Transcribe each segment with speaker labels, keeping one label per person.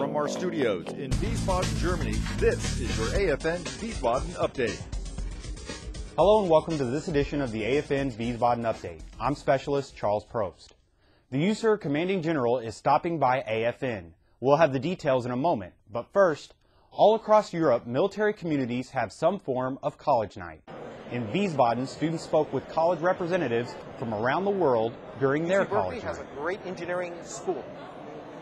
Speaker 1: From our studios in Wiesbaden, Germany, this is your AFN Wiesbaden Update.
Speaker 2: Hello and welcome to this edition of the AFN Wiesbaden Update. I'm Specialist Charles Probst. The USAREUR Commanding General is stopping by AFN. We'll have the details in a moment, but first, all across Europe, military communities have some form of college night. In Wiesbaden, students spoke with college representatives from around the world during their
Speaker 3: UC Berkeley
Speaker 2: college
Speaker 3: has a great engineering school.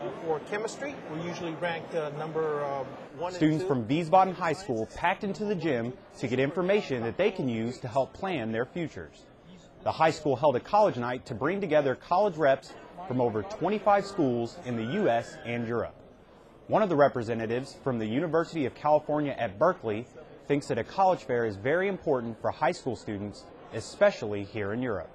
Speaker 3: Uh, for chemistry, we're usually ranked uh, number um, one
Speaker 2: Students from Wiesbaden High School packed into the gym to get information that they can use to help plan their futures. The high school held a college night to bring together college reps from over 25 schools in the U.S. and Europe. One of the representatives from the University of California at Berkeley thinks that a college fair is very important for high school students, especially here in Europe.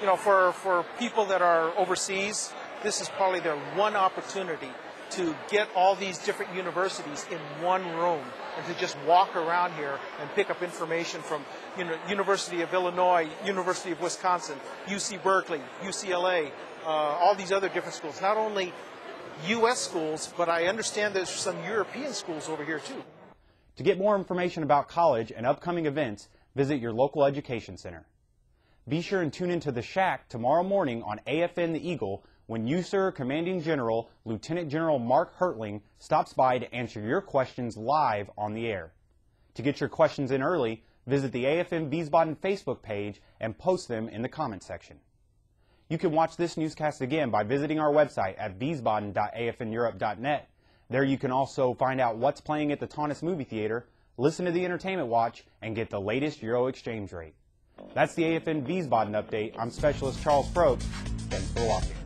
Speaker 3: you know, for, for people that are overseas, this is probably their one opportunity to get all these different universities in one room and to just walk around here and pick up information from you know, University of Illinois, University of Wisconsin, UC Berkeley, UCLA, uh, all these other different schools. Not only U.S. schools, but I understand there's some European schools over here too.
Speaker 2: To get more information about college and upcoming events, visit your local education center. Be sure and tune into The Shack tomorrow morning on AFN The Eagle when USAREUR Commanding General Lieutenant General Mark Hertling stops by to answer your questions live on the air. To get your questions in early, visit the AFN Wiesbaden Facebook page and post them in the comment section. You can watch this newscast again by visiting our website at wiesbaden.afneurope.net. There you can also find out what's playing at the Taunus Movie Theater, listen to the Entertainment Watch, and get the latest Euro exchange rate. That's the AFN Wiesbaden update. I'm Specialist Charles Probst. Thanks for watching.